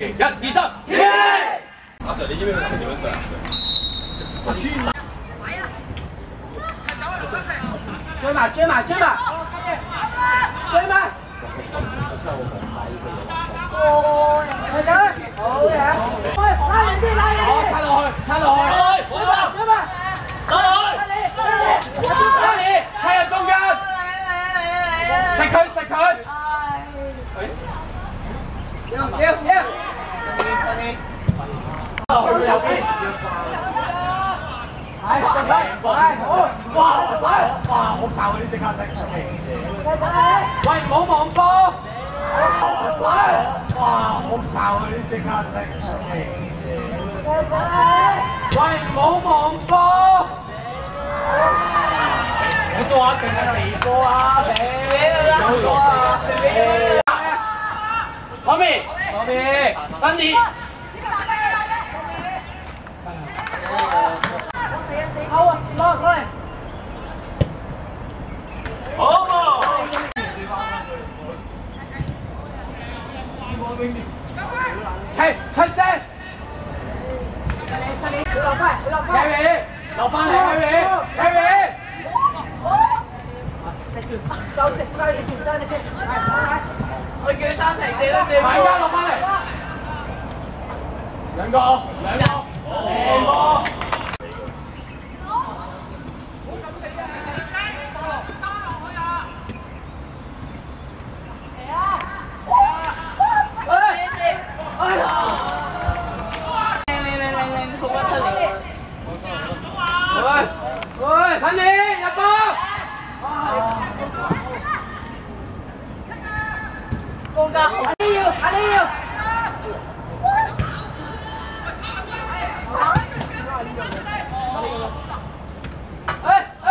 一、二、三，停！阿 Sir，你知唔知佢哋點樣對啊？追埋追埋追埋，追埋。哦，係咁，好嘢。喂，拉遠啲，拉遠啲。睇落去，睇落去，追埋追埋，手落去，拉你拉你。拉你，睇入中間，食佢，食佢。要要要。落去右邊。係，係，好。哇！使，哇！好教嗰啲即刻識。喂，唔好望波。哇！使，哇！好教嗰啲即刻識。喂，唔好望波。你做下定係地波啊？你有咗啊？Tommy，Tommy，新年。好啊，攞攞嚟。好喎。係出聲。你落翻，你落翻。Harry，落翻嚟，Harry，Harry。食住，夠食，夠你先，夠你先。係，好嚟。我叫你三成四啦，四。大家落翻嚟。兩個，兩個，兩個。喂喂，睇你入波。公家，阿你要，阿你要。哎哎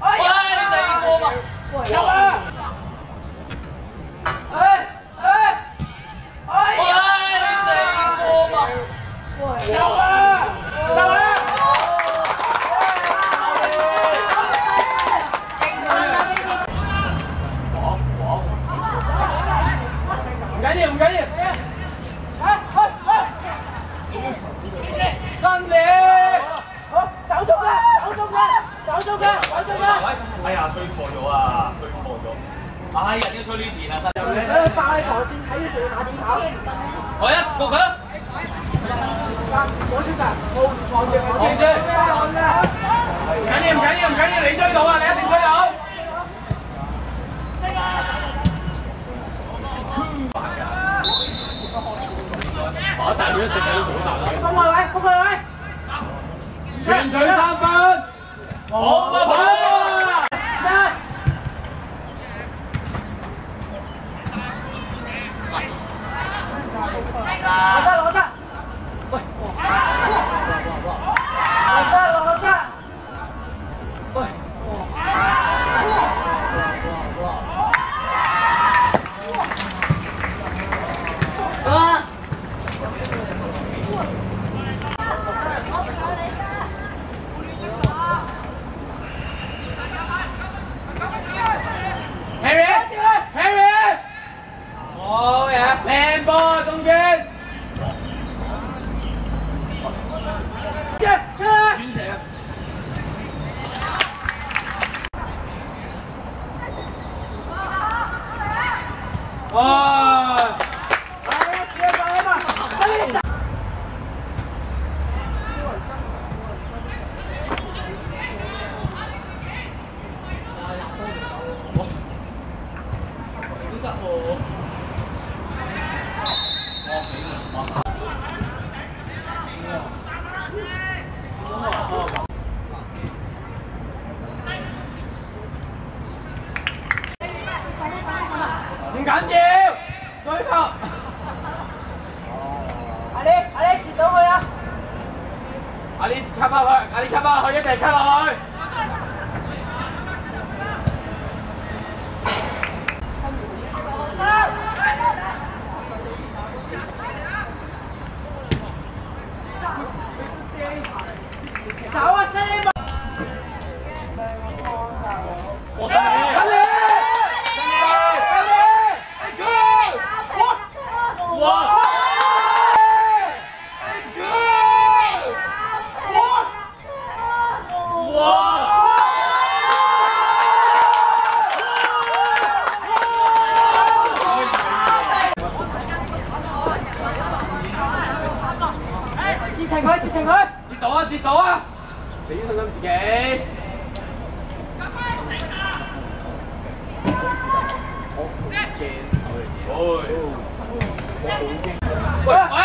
哎！喂，第二個嘛。有啊！哎哎哎！喂，第二個嘛。有啊！有啊！唔緊要，唔緊要。新年。好，走中啦，走中啦，走中啦，哎呀，吹錯咗啊，吹錯咗。哎呀，點解吹呢邊啊？新年。你去爆你頭先睇住打點跑，我一過佢。攞出㗎，冇望住我望住唔緊要，唔緊要，唔緊要，你追到啊！你一定追到。我大佢一直喺度做曬封佢位，封佢位，全取三分，好乜跑！三，攞得攞得，喂，攞得攞得，喂，啊！Harry，Harry，好嘢，靚波中堅，出出嚟！轉射啊！哇！哎呀，試下快啲嘛，快啲打！唔緊要，追求。阿你阿你截到佢啦！阿啲吸翻佢，阿啲吸翻佢，一定吸落去。到啊，截到啊！俾信心自己。好，見佢。喂，喂，